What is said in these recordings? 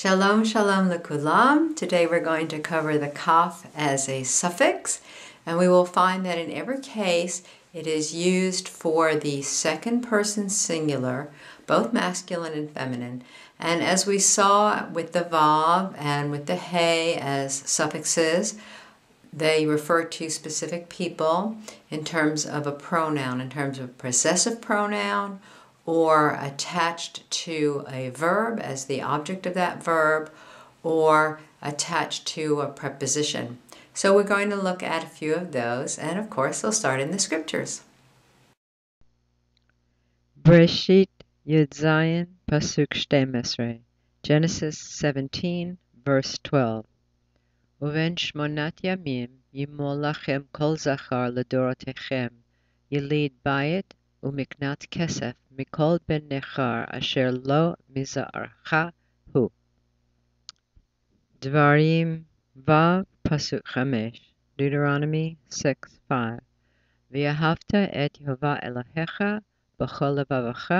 Shalom, shalom lekulam. Today we're going to cover the kaf as a suffix, and we will find that in every case it is used for the second person singular, both masculine and feminine. And as we saw with the vav and with the hey as suffixes, they refer to specific people in terms of a pronoun, in terms of possessive pronoun or attached to a verb as the object of that verb, or attached to a preposition. So we're going to look at a few of those, and of course, we'll start in the scriptures. Breshit Yud Zayin Pasuk Shtemesre Genesis 17 verse 12 Uven shmonat yamim yimol lachem kol zachar ledorotechem yilid bayit umiknat kesef מכל בן נכר אשר לא מזרעך הוא. דברים ו' פסוק חמש, Deuteronomy 6:5 ואהבת את יהוה אלוהיך בכל לבבך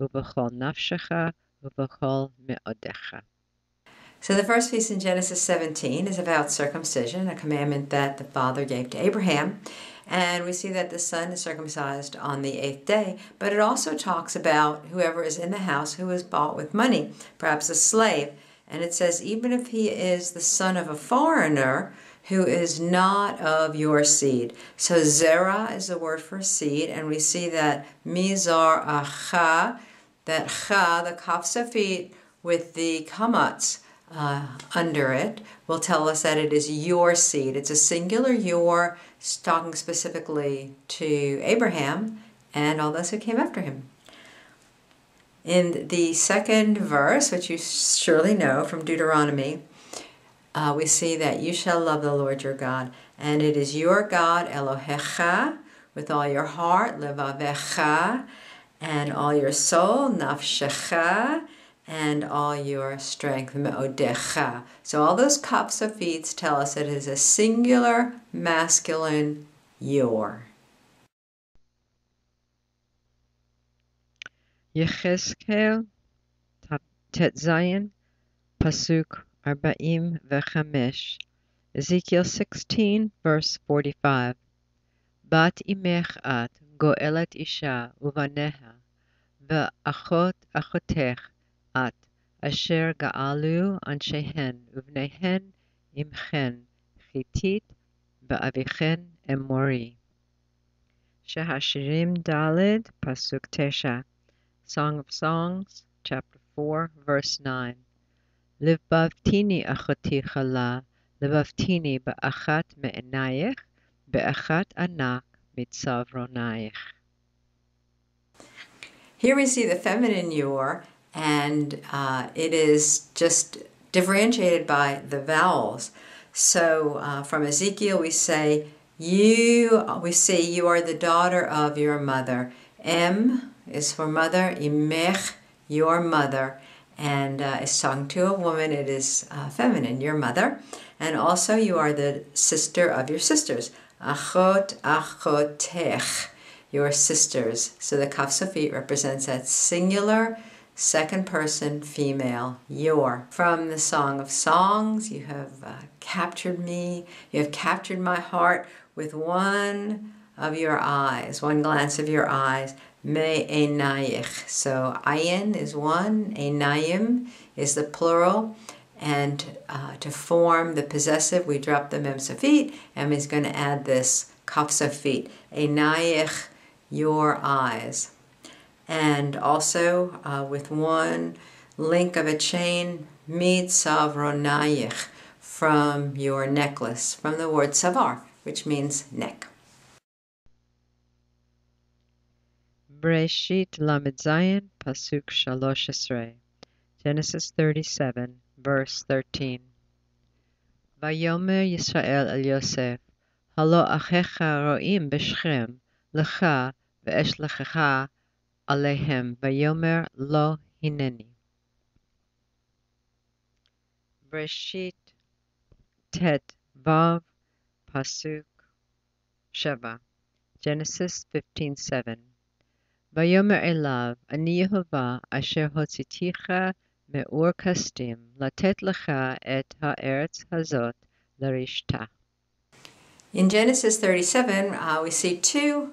ובכל נפשך ובכל מאודיך. So the first piece in Genesis 17 is about circumcision, a commandment that the Father gave to Abraham. And we see that the son is circumcised on the eighth day, but it also talks about whoever is in the house who is bought with money, perhaps a slave. And it says, even if he is the son of a foreigner who is not of your seed. So zera is the word for seed, and we see that mizar acha, that cha, the kaf sofit with the kamats uh, under it, will tell us that it is your seed. It's a singular your talking specifically to Abraham and all those who came after him. In the second verse, which you surely know from Deuteronomy, uh, we see that you shall love the Lord your God, and it is your God, Elohecha, with all your heart, levavecha, and all your soul, nafshecha, and all your strength. Me'odecha. So all those cups of feet tell us it is a singular masculine your. Yecheskel Tetzayin Pasuk Arbaim Vechamesh Ezekiel 16 verse 45 Bat imech at goelet isha uvaneha ve'achot achotech at Asher Gaalu Anshehen Uvnehen Imchen Chitit Ba'avichen Emori. Shehashirim Dalid Pasuk Tesha Song of Songs Chapter nine Livbavtini Achoti Chala Livbavtini Ba'achat Me'enayich Ba'achat Anak Mitzavronayich. Here we see the feminine your and uh, it is just differentiated by the vowels. So uh, from Ezekiel, we say, You, we say, you are the daughter of your mother. M is for mother, imech, your mother. And uh, it's to a woman, it is uh, feminine, your mother. And also, you are the sister of your sisters. Achot, achotech, your sisters. So the kaf represents that singular second person female, your. From the Song of Songs, you have uh, captured me, you have captured my heart with one of your eyes, one glance of your eyes. Me enayich. So ayin is one, enayim is the plural, and uh, to form the possessive, we drop the mem sofit, and he's going to add this kaf sofit. Enayich, your eyes and also uh, with one link of a chain, mitzavronayich, from your necklace, from the word savar, which means neck. Breshit Lamed Zayin, Pasuk Shalosh Esrei. Genesis 37, verse 13. Vayomer Yisrael el Yosef, Halo achecha ro'im b'Shechem, lecha Alehem, Vayomer Lo Hineni. Breshit Tet Vav Pasuk Sheva. Genesis 15:7. Vayomer Elav, Ani Yehovah Asher Hotziticha Me'ur Kasdim, Latet Lecha Et Ha'eretz Hazot Larishta. In Genesis 37, uh, we see two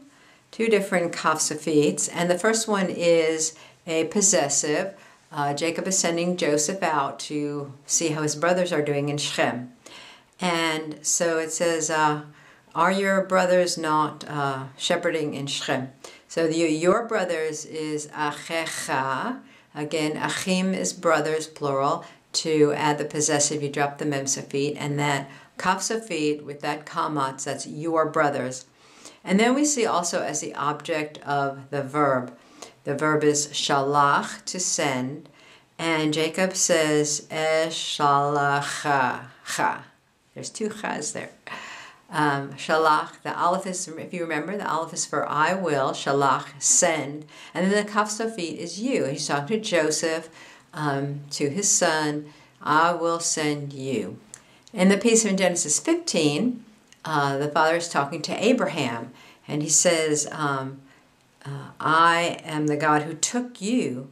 two different kaf kafsafits, and the first one is a possessive. Uh, Jacob is sending Joseph out to see how his brothers are doing in Shechem. And so it says, uh, Are your brothers not uh, shepherding in Shechem? So the, your brothers is Achecha. Again, Achim is brothers, plural. To add the possessive, you drop the mem memsafit, and that kaf kafsafit with that kamatz, that's your brothers. And then we see also as the object of the verb. The verb is shalach, to send. And Jacob says, Eshalacha. There's two chas there. Um, shalach, the aleph is, if you remember, the aleph is for I will, shalach, send. And then the kaf sofit is you. He's talking to Joseph, um, to his son, I will send you. In the piece in Genesis 15, uh, the father is talking to Abraham, and he says, um, uh, I am the God who took you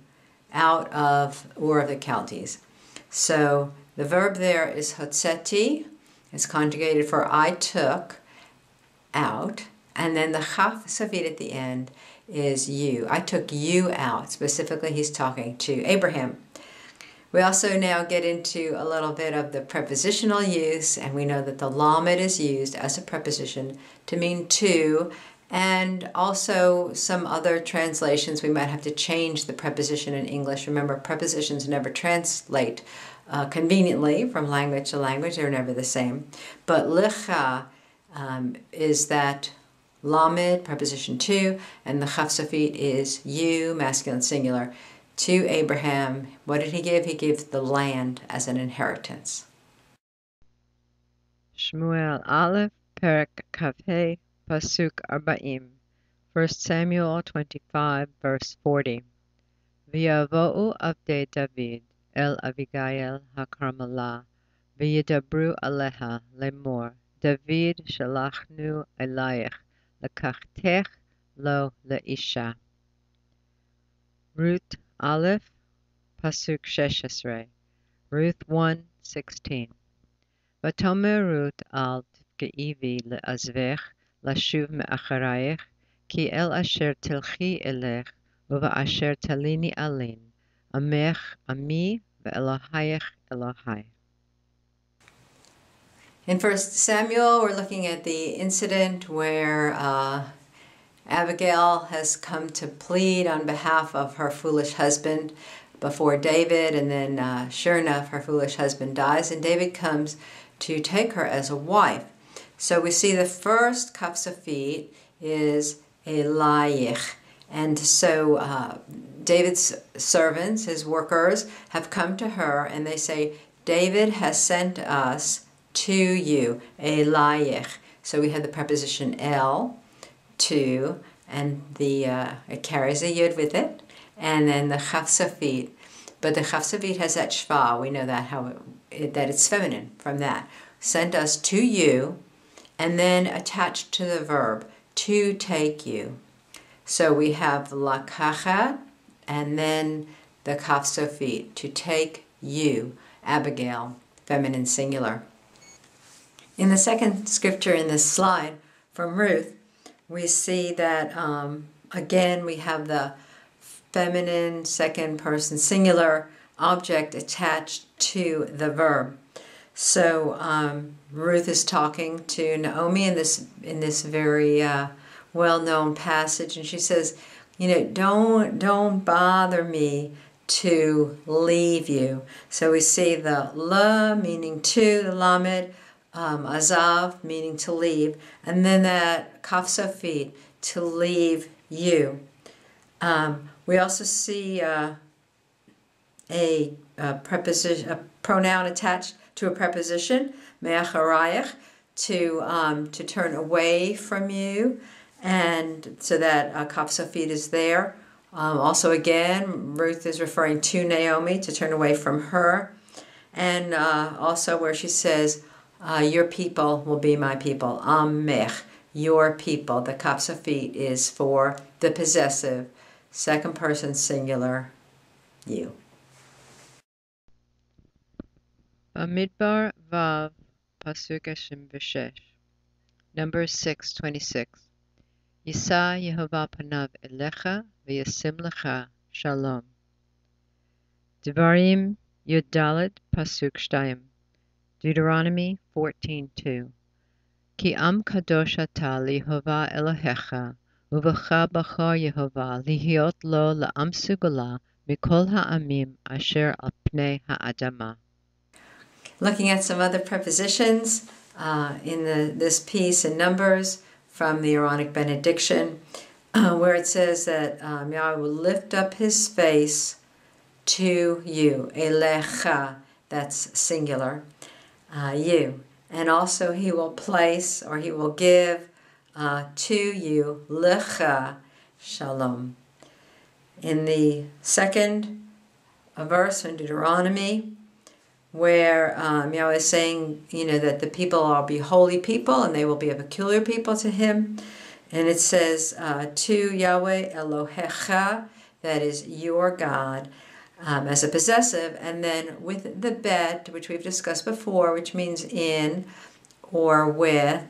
out of Ur of the Chaldees. So the verb there is hotseti, it's conjugated for I took out, and then the chaf sofit at the end is you. I took you out. Specifically, he's talking to Abraham. We also now get into a little bit of the prepositional use, and we know that the lamed is used as a preposition to mean to, and also some other translations we might have to change the preposition in English. Remember, prepositions never translate uh, conveniently from language to language, they're never the same. But licha um, is that lamed, preposition to, and the chafsafit is you, masculine singular, to Abraham, what did he give? He gave the land as an inheritance. Shmuel Aleph, Perek Kafhe, Pasuk Arbaim, 1 Samuel 25, verse 40. V'yavo'u avdei David el Avigail hakarmelah, v'yidabru aleha lemor, David shalachnu elayich, lekachtech lo leisha. Ruth Aleph, Pasuk Shesh Ruth 1, 16. Vatomer Ruth al Tge'ivi le'azvech, lashuv me'acharayech, ki el asher tilchi elech, uva'asher talini alin, amech ami ve'elohayech elohai. In First Samuel, we're looking at the incident where uh, Abigail has come to plead on behalf of her foolish husband before David, and then uh, sure enough, her foolish husband dies, and David comes to take her as a wife. So we see the first kafsafit is a Elayich. And so uh, David's servants, his workers, have come to her and they say, David has sent us to you, a Elayich. So we have the preposition el, to, and the uh, it carries a yud with it, and then the chafsafit. But the chafsafit has that shva. We know that how it, it, that it's feminine from that. Sent us to you, and then attached to the verb to take you. So we have lakachat, and then the kaf sofit, to take you, Abigail, feminine singular. In the second scripture in this slide from Ruth, we see that um, again we have the feminine second person singular object attached to the verb. So um, Ruth is talking to Naomi in this in this very uh, well-known passage, and she says, you know, don't don't bother me to leave you. So we see the la meaning to, the lamed, um, azav meaning to leave, and then that kaf sofit to leave you. Um, we also see uh, a, a, preposition, a pronoun attached to a preposition, me'acharayach, to um, to turn away from you and so that uh, kaf sofit is there. Um, also, again, Ruth is referring to Naomi to turn away from her, and uh, also where she says, uh, "Your people will be my people." Amech, your people. The kaf feet is for the possessive, second person singular, you. Bamidbar Vav, Pasuk 26. Numbers 6:26. Yisa Yehovah panav elecha v'yasim lecha shalom. Devarim Yudalit Pasuk 2. Deuteronomy 14:2. Ki am kadosh ata liHova Elohecha uvacha bachar Yehovah lihiot lo la'am sugula mikol ha'amim asher al pnei ha'adama. Looking at some other prepositions uh, in the, this piece in Numbers from the Aaronic benediction, uh, where it says that um, Yahweh will lift up his face to you, elecha, that's singular, uh, you. And also he will place or he will give uh, to you, lecha, shalom. In the second verse in Deuteronomy, where um, Yahweh is saying, you know, that the people will be holy people and they will be a peculiar people to Him. And it says, uh, to Yahweh Elohecha, that is your God, um, as a possessive. And then with the bet, which we've discussed before, which means in or with,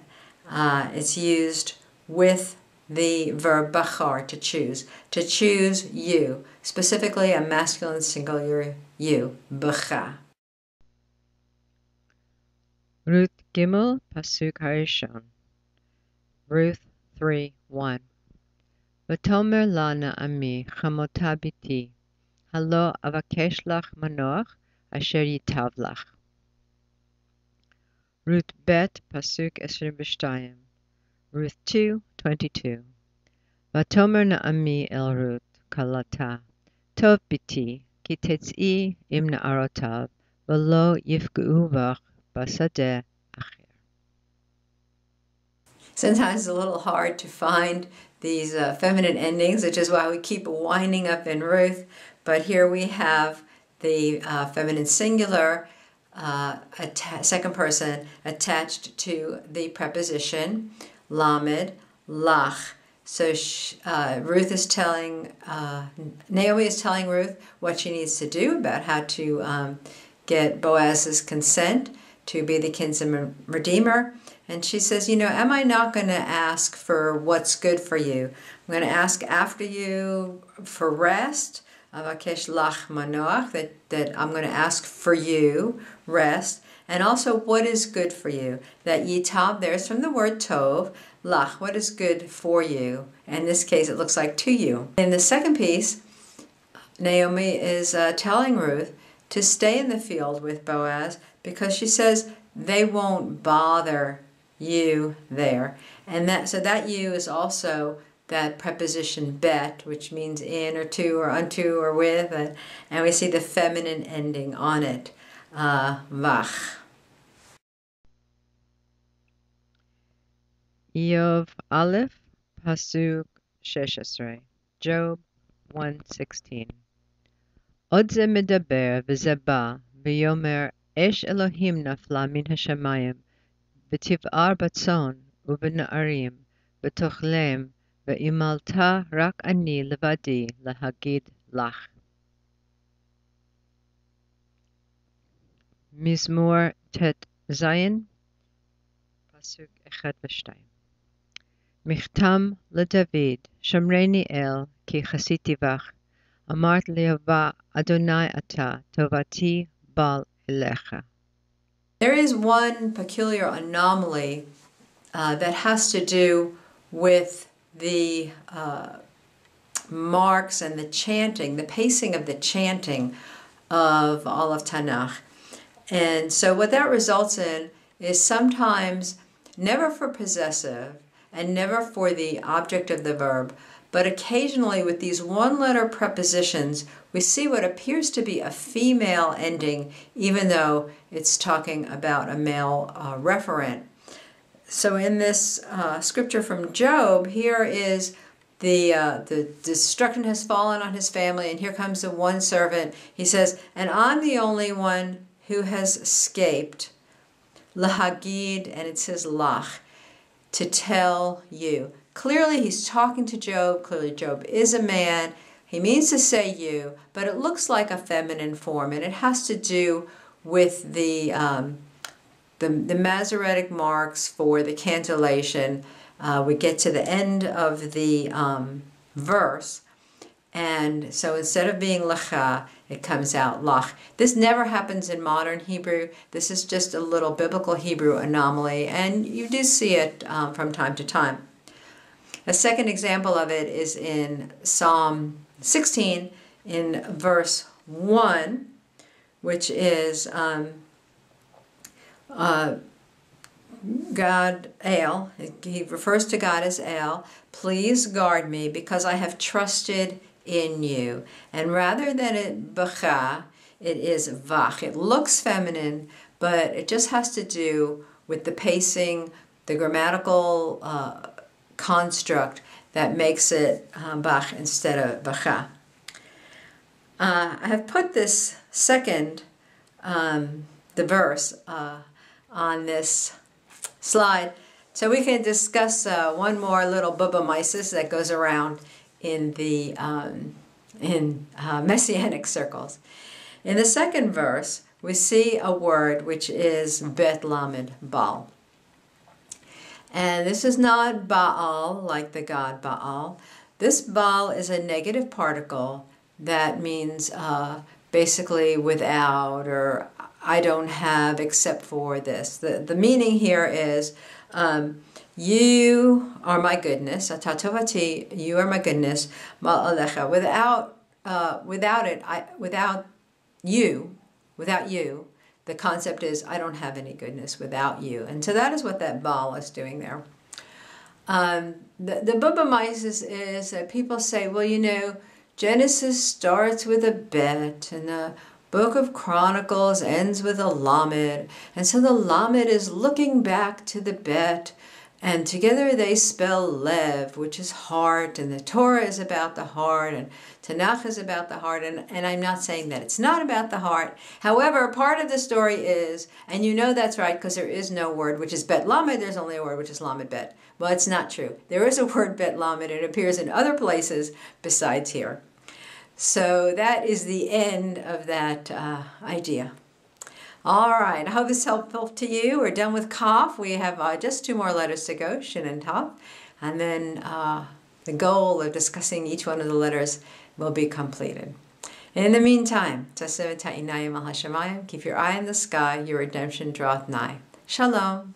uh, it's used with the verb bachar, to choose. To choose you, specifically a masculine singular you, bacha. Ruth Gimel Pasuk Harishon. Ruth 3 1. V'tomer lana ami chamota biti, halo avakesh lach manoach asher yitav. Ruth Bet Pasuk 22. Ruth 2 22. V'tomer naami el Ruth kalata, tov biti, ki tetz'i im na'arotav, v'lo yifg'u vach basadeh. Sometimes it's a little hard to find these uh, feminine endings, which is why we keep winding up in Ruth. But here we have the uh, feminine singular, uh, second person, attached to the preposition lamed, lach. So sh- uh, Ruth is telling, uh, Naomi is telling Ruth what she needs to do about how to um, get Boaz's consent to be the kinsman redeemer. And she says, You know, am I not going to ask for what's good for you? I'm going to ask after you for rest. Avakesh lach manoach, that, that I'm going to ask for you rest. And also, what is good for you? That yitab, there's from the word tov, lach, what is good for you? In this case, it looks like to you. In the second piece, Naomi is uh, telling Ruth to stay in the field with Boaz because she says they won't bother you there. And that so that you is also that preposition bet, which means in or to or unto or with, and, and we see the feminine ending on it, uh, vach. Iyov Aleph Pasuk Sheshesrei Job 1:16 עוד זה מדבר וזה בא ויאמר אש אלוהים נפלה מן השמיים ותבער בצאן ובנערים ve'imalta rak ani levadi lach. Mizmor tet zayin, pasuk echad v'shtayim. Michtam leDavid, shamreni el ki chasiti vach, amart liyava Adonai ata tovati bal elecha. There is one peculiar anomaly uh, that has to do with the uh, marks and the chanting, the pacing of the chanting of all of Tanakh. And so, what that results in is sometimes never for possessive and never for the object of the verb, but occasionally with these one letter prepositions, we see what appears to be a female ending, even though it's talking about a male uh, referent. So, in this uh, scripture from Job, here is the uh, the destruction has fallen on his family, and here comes the one servant. He says, "And I'm the only one who has escaped." Lahagid, and it says lach, to tell you. Clearly, he's talking to Job. Clearly, Job is a man. He means to say you, but it looks like a feminine form, and it has to do with the, um, the, the Masoretic marks for the cantillation. Uh, we get to the end of the um, verse, and so instead of being lecha, it comes out lach. This never happens in modern Hebrew. This is just a little biblical Hebrew anomaly, and you do see it um, from time to time. A second example of it is in Psalm 16 in verse 1, which is um, uh, God, El, he refers to God as El, please guard me because I have trusted in you. And rather than it bacha, it is vach. It looks feminine, but it just has to do with the pacing, the grammatical uh, construct that makes it um, bach instead of bacha. Uh, I have put this second, um, the verse, uh, on this slide so we can discuss uh, one more little bubba mises that goes around in the um, in uh, messianic circles. In the second verse, we see a word which is bet lamed baal. And this is not Baal like the god Baal. This Baal is a negative particle that means uh, basically without or I don't have except for this. The, the meaning here is um, you are my goodness, atatovati, you are my goodness, ma'alecha. Without, uh, without it, I, without you, without you, the concept is I don't have any goodness without you. And so that is what that Baal is doing there. Um, the, the Bubba Mises is that people say, well, you know, Genesis starts with a bet and the Book of Chronicles ends with a Lamed. And so the Lamed is looking back to the bet and together they spell Lev, which is heart, and the Torah is about the heart, and Tanakh is about the heart. And, and I'm not saying that it's not about the heart. However, part of the story is, and you know that's right because there is no word which is Bet Lamed, there's only a word which is Lamed Bet. Well, it's not true. There is a word Bet Lamed, and it appears in other places besides here. So that is the end of that uh, idea. All right, I hope it's helpful to you. We're done with Kaf. We have uh, just two more letters to go, Shin and Tav. And then uh, the goal of discussing each one of the letters will be completed. In the meantime, keep your eye in the sky, your redemption draweth nigh. Shalom.